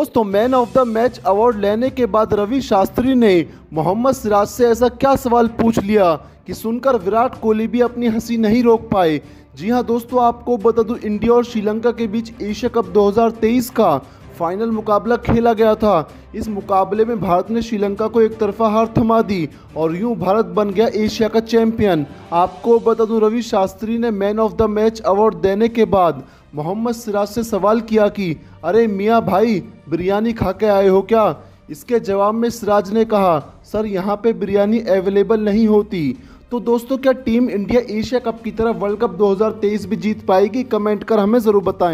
दोस्तों man of the match award लेने के बाद रवि शास्त्री ने मोहम्मद सिराज से ऐसा क्या सवाल पूछ लिया कि सुनकर विराट कोहली भी अपनी हँसी नहीं रोक पाए? जी हाँ दोस्तों, आपको बता दूँ, इंडिया और श्रीलंका के बीच एशिया कप 2023 का फाइनल मुकाबला खेला गया था। इस मुकाबले में भारत ने श्रीलंका को एक तरफा हार थमा दी और यूँ भारत बन गया एशिया का चैंपियन। आपको बता दूँ, रवि शास्त्री ने man of the match award देने के बाद मोहम्मद सिराज से सवाल किया कि, अरे मियाँ भाई, बिरयानी खा के आए हो क्या? इसके जवाब में सिराज ने कहा, सर, यहाँ पे बिरयानी अवेलेबल नहीं होती। तो दोस्तों, क्या टीम इंडिया एशिया कप की तरह वर्ल्ड कप 2023 भी जीत पाएगी? कमेंट कर हमें ज़रूर बताएँ।